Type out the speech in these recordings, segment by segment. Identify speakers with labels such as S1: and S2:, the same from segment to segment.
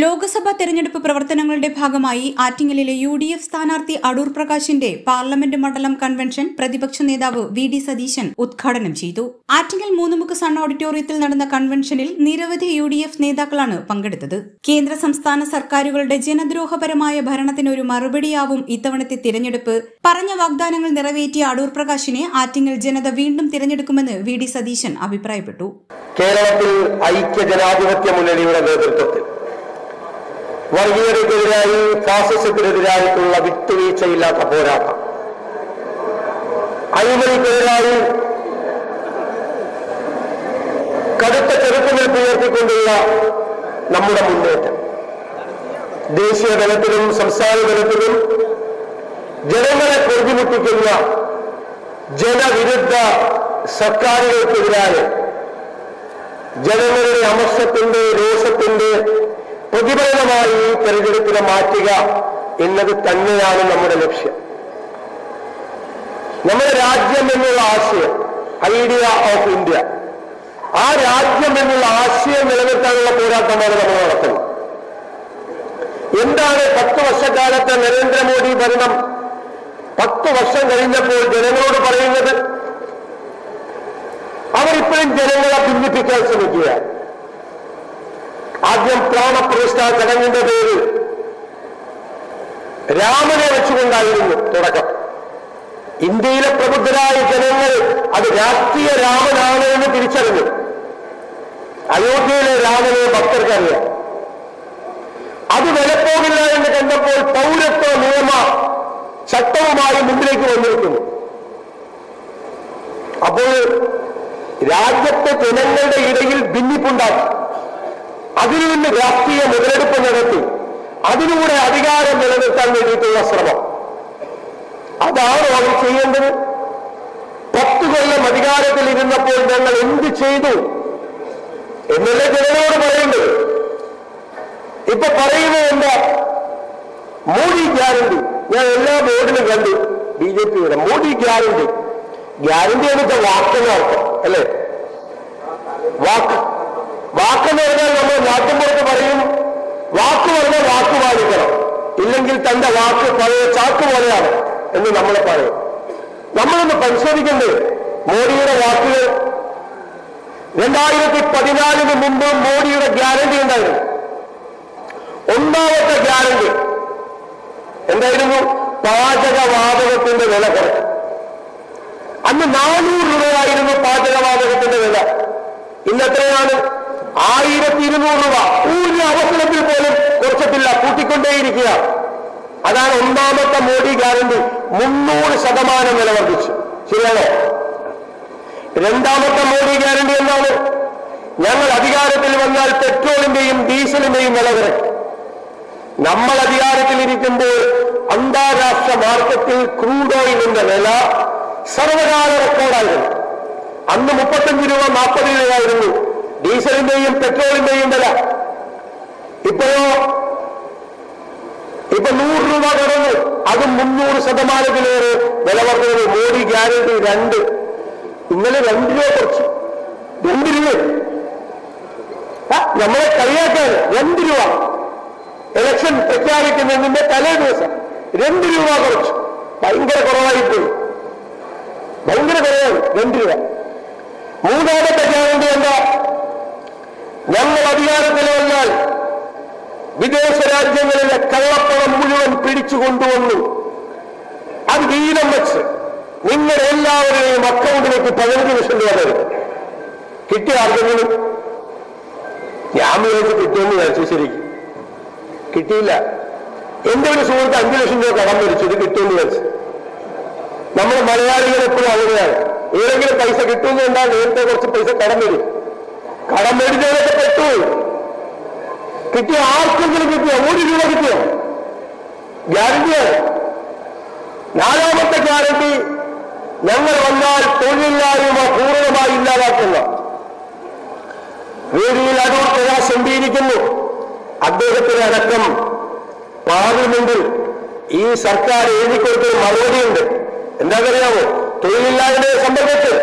S1: ലോക്സഭാ തെരഞ്ഞെടുപ്പ് പ്രവർത്തനങ്ങളുടെ ഭാഗമായി ആറ്റിങ്ങലിലെ യു ഡി എഫ് സ്ഥാനാർത്ഥി അടൂർ പ്രകാശിന്റെ പാർലമെന്റ് മണ്ഡലം കൺവെൻഷൻ പ്രതിപക്ഷ നേതാവ് വി ഡി സതീശൻ ഉദ്ഘാടനം ചെയ്തു. ആറ്റിങ്ങൽ മൂന്നുമുക്ക് സൺ ഓഡിറ്റോറിയത്തിൽ നടന്ന കൺവെൻഷനിൽ നിരവധി യു ഡി എഫ് നേതാക്കളാണ് പങ്കെടുത്തത്. കേന്ദ്ര സംസ്ഥാന സർക്കാരുകളുടെ ജനദ്രോഹപരമായ ഭരണത്തിന് ഒരു മറുപടിയാവും ഇത്തവണത്തെ തിരഞ്ഞെടുപ്പ്. പറഞ്ഞ വാഗ്ദാനങ്ങൾ നിറവേറ്റിയ അടൂർ പ്രകാശിനെ ആറ്റിങ്ങൽ ജനത വീണ്ടും തിരഞ്ഞെടുക്കുമെന്ന് വി ഡി സതീശൻ അഭിപ്രായപ്പെട്ടു.
S2: കേരളത്തിൽ ഐക്യ ജനാധിപത്യ മുന്നണിയുടെ നേതൃത്വത്തിൽ വർഗീയതയ്ക്കെതിരായി ഫാസിസത്തിനെതിരായിട്ടുള്ള വിട്ടുവീഴ്ചയില്ലാത്ത പോരാട്ടം. അഴിമതിക്കെതിരായി കടുത്ത ചെറുപ്പുനിൽപ്പ് ഉയർത്തിക്കൊണ്ടുള്ള നമ്മുടെ മുന്നേറ്റം. ദേശീയ തലത്തിലും സംസ്ഥാന തലത്തിലും ജനങ്ങളെ പ്രതിമുട്ടിക്കുന്ന ജനവിരുദ്ധ സർക്കാരുകൾക്കെതിരായ ജനങ്ങളുടെ അമർഷത്തിന്റെ രോഷത്തിന്റെ പ്രതിഫലനമായി തെരഞ്ഞെടുപ്പിനെ മാറ്റുക എന്നത് തന്നെയാണ് നമ്മുടെ ലക്ഷ്യം. നമ്മുടെ രാജ്യം എന്നുള്ള ആശയം ഐഡിയ ഓഫ് ഇന്ത്യ. ആ രാജ്യം എന്നുള്ള ആശയം നിലനിർത്താനുള്ള പോരാട്ടമാണ് നമ്മൾ നടത്തുന്നത്. എന്താണ് പത്ത് വർഷക്കാലത്തെ നരേന്ദ്രമോദി ഭരണം? പത്ത് വർഷം കഴിഞ്ഞപ്പോൾ ജനങ്ങളോട് പറയുന്നത് അവരിപ്പോഴും ജനങ്ങളെ ആദ്യം പ്രാണപ്രതിഷ്ഠ ചടങ്ങിന്റെ പേര് രാമനെ വെച്ചുകൊണ്ടായിരുന്നു തുടക്കം. ഇന്ത്യയിലെ പ്രബുദ്ധരായ ജനങ്ങൾ അത് രാഷ്ട്രീയ രാമനാണ് എന്ന് തിരിച്ചറിഞ്ഞു. അയോധ്യയിലെ രാമനെ ഭക്തർക്കറിയാം. അത് വിലപ്പോകില്ല എന്ന് കണ്ടപ്പോൾ പൗരത്വ നിയമ ചട്ടവുമായി മുമ്പിലേക്ക് വന്നിരിക്കുന്നു. അപ്പോൾ രാജ്യത്തെ ജനങ്ങളുടെ ഇടയിൽ ഭിന്നിപ്പുണ്ടാക്കി. അതിനു നിന്ന് രാഷ്ട്രീയ മുതലെടുപ്പ് നടത്തി. അതിലൂടെ അധികാരം നിലനിർത്താൻ വേണ്ടിയിട്ടുള്ള ശ്രമം. അതാണോ അവർ ചെയ്യേണ്ടത്. പത്ത് കൊല്ലം അധികാരത്തിൽ ഇരുന്നപ്പോൾ ഞങ്ങൾ എന്ത് ചെയ്തു? എന്നല്ലേ ജനങ്ങളോട് പറയേണ്ടത്? ഇപ്പൊ പറയുന്നത് എന്താ? മോഡി ഗ്യാരണ്ടി. ഞാൻ എല്ലാ ബോർഡിലും കണ്ടു. ബി ജെ പിയുടെ മോഡി ഗ്യാരണ്ടി. ഗ്യാരണ്ടി എന്നിട്ട് വാക്കെന്ന് അർത്ഥം അല്ലേ? വാക്ക്. വാക്കെന്ന് പറഞ്ഞാൽ നമ്മൾ നാട്ടുമ്പുറത്ത് പറയും. വാക്ക് പറഞ്ഞാൽ വാക്ക് പാലിക്കണം. ഇല്ലെങ്കിൽ തന്റെ വാക്ക് പഴയ ചാക്ക് പോലെയാണ് എന്ന് നമ്മൾ പറയും. നമ്മളൊന്ന് പരിശോധിക്കണ്ടേ? മോഡിയുടെ വാക്കുകൾ. രണ്ടായിരത്തി പതിനാലിന് മുമ്പ് മോഡിയുടെ ഗ്യാരണ്ടി ഉണ്ടായിരുന്നു ഒന്നാമത്തെ ഗ്യാരണ്ടി എന്തായിരുന്നു? പാചകവാതകത്തിന്റെ വില കുറയ്ക്കും അന്ന് നാനൂറ് രൂപയായിരുന്നു പാചകവാതകത്തിന്റെ വില. ഇന്ന് എത്രയാണ്? ആയിരത്തി ഇരുന്നൂറ് രൂപ. ഒരു അവസരത്തിൽ പോലും കുറച്ചിട്ടില്ല. കൂട്ടിക്കൊണ്ടേയിരിക്കുക. അതാണ് ഒന്നാമത്തെ മോദി ഗ്യാരണ്ടി. മുന്നൂറ് ശതമാനം വില വർദ്ധിച്ചു. ശരിയാണോ? രണ്ടാമത്തെ മോദി ഗ്യാരണ്ടി എന്താണ്? ഞങ്ങൾ അധികാരത്തിൽ വന്നാൽ പെട്രോളിന്റെയും ഡീസലിന്റെയും വില കുറയ്ക്കും. നമ്മൾ അധികാരത്തിലിരിക്കുമ്പോൾ അന്താരാഷ്ട്ര മാർക്കറ്റിൽ ക്രൂഡ് ഓയിലിന്റെ വില സർവകാല റെക്കോർഡായിരുന്നു. അന്ന് മുപ്പത്തഞ്ച് രൂപ നാൽപ്പത് രൂപയായിരുന്നു. ഡീസലിന്റെയും പെട്രോളിന്റെയും വില. ഇപ്പോഴോ? ഇപ്പൊ നൂറ് രൂപ കുറഞ്ഞു. അത് മുന്നൂറ് ശതമാനത്തിലേറെ വില വർദ്ധനവ് മോഡി ഗ്യാരണ്ടി രണ്ട്. ഇന്നലെ രണ്ട് രൂപ കുറച്ചു. രണ്ട് രൂപ. നമ്മളെ കളിയാക്കാൻ രണ്ട് രൂപ. ഇലക്ഷൻ പ്രഖ്യാപിക്കുന്നതിന്റെ തലേ ദിവസം രണ്ട് രൂപ കുറച്ചു. ഭയങ്കര കുറവായിപ്പോയി ഭയങ്കര കുറവാണ് രണ്ട് രൂപ. മൂന്നാമത്തെ ഗ്യാരണ്ടി എന്താ? ഞങ്ങൾ അധികാരത്തിൽ വന്നാൽ വിദേശ രാജ്യങ്ങളിലെ കള്ളപ്പണം മുഴുവൻ പിടിച്ചു കൊണ്ടുവന്നു. അത് വീതം വെച്ച് നിങ്ങൾ എല്ലാവരുടെയും അക്കൗണ്ടിലേക്ക് പതിനഞ്ച് ലക്ഷം രൂപ തരും. കിട്ടിയ ആർക്കെങ്കിലും? ഞാൻ വിചാരിച്ച് കിട്ടുമെന്ന് വിചാരിച്ചു ശരിക്കും കിട്ടിയില്ല. എന്റെ ഒരു സുഹൃത്ത് അഞ്ചു ലക്ഷം രൂപ കടം വരിച്ചു ഇത് കിട്ടുമെന്ന് വിചാരിച്ചു. നമ്മൾ മലയാളികൾ എപ്പോഴും അങ്ങനെയാണ് ഏതെങ്കിലും പൈസ കിട്ടുമെന്ന് കണ്ടാൽ നേരത്തെ കുറച്ച് പൈസ കടം വരും കടം മേടിച്ചവരൊക്കെ പെട്ടു. കിട്ടിയ ആർക്കെങ്കിലും കിട്ടിയോ? ഒരു രൂപ കിട്ടിയോ? ഗ്യാരണ്ടിയാണ് നാലാമത്തെ ഗ്യാരണ്ടി ഞങ്ങൾ വന്നാൽ തൊഴിലില്ലായ്മ പൂർണമായി ഇല്ലാതാക്കുന്ന. വേദിയിൽ അടൂർ പ്രകാശ് അദ്ദേഹത്തിന് അടക്കം പാർലമെന്റിൽ ഈ സർക്കാർ എഴുതിക്കൊടുത്തൊരു മറുപടിയുണ്ട്. എന്താണെന്നറിയാമോ തൊഴിലില്ലായ്മയെ സംബന്ധിച്ച്.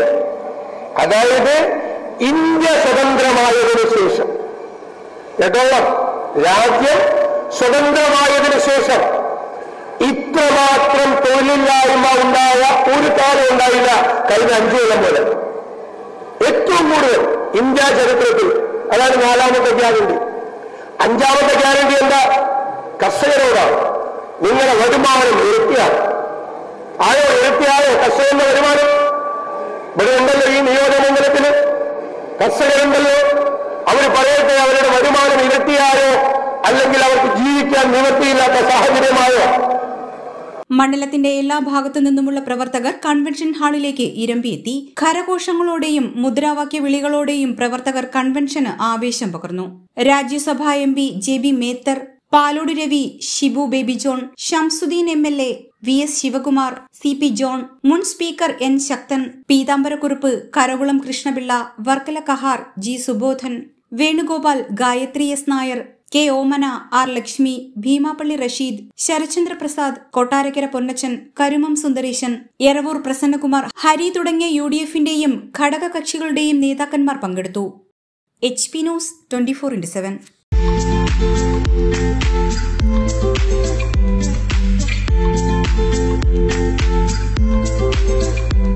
S2: അതായത് ഇന്ത്യ സ്വതന്ത്രമായതിനു ശേഷം. കേട്ടോളാം. രാജ്യം സ്വതന്ത്രമായതിനു ശേഷം ഇത്രമാത്രം തൊഴിലില്ലായ്മ ഉണ്ടായ ഒരു കാലം ഉണ്ടായില്ല കഴിഞ്ഞ അഞ്ചു കൊല്ലം പോലെ ഏറ്റവും കൂടുതൽ ഇന്ത്യ ചരിത്രത്തിൽ അതാണ് നാലാമത്തെ ഗ്യാരണ്ടി. അഞ്ചാമത്തെ ഗ്യാരണ്ടി എന്താ? കർഷകരോടാണ്. നിങ്ങളുടെ വരുമാനം ഇരട്ടിയാണ്. ആയോ ഇരട്ടിയായോ കർഷകന്റെ വരുമാനം? ഇവിടെ ഉണ്ടല്ലോ ഈ നിയോജകമണ്ഡലത്തിൽ കർഷകരുണ്ടല്ലോ അവർ പറയട്ടെ അവരുടെ വരുമാനം ഇരട്ടിയായോ? അല്ലെങ്കിൽ അവർക്ക് ജീവിക്കാൻ നിവൃത്തിയില്ലാത്ത സാഹചര്യമായോ?
S1: മണ്ഡലത്തിന്റെ എല്ലാ ഭാഗത്തു നിന്നുമുള്ള പ്രവർത്തകർ കൺവെൻഷൻ ഹാളിലേക്ക് ഇരമ്പിയെത്തി. ഖരഘോഷങ്ങളോടെയും മുദ്രാവാക്യ വിളികളോടെയും പ്രവർത്തകർ കൺവെൻഷന് ആവേശം പകർന്നു. Rajya Sabha M P J B Methar Palode Ravi Shibu Baby John Shamsuddin M L A V S Sivakumar C P John മുൻ speaker N Sakthan Peethambara Kurup Karakulam Krishna Pillai Varkala Kahar G Subodhan Venugopal Gayathri S Nair K Omana R Lakshmi Beemapally Rasheed Sarachandra Prasad Kottarakkara Ponnachan Karumam Sundaresan Eravoor Prasannakumar Hari തുടങ്ങിയ U D എഫിന്റെയും ഘടകകക്ഷികളുടെയും നേതാക്കന്മാർ പങ്കെടുത്തു. H P news twenty four into seven.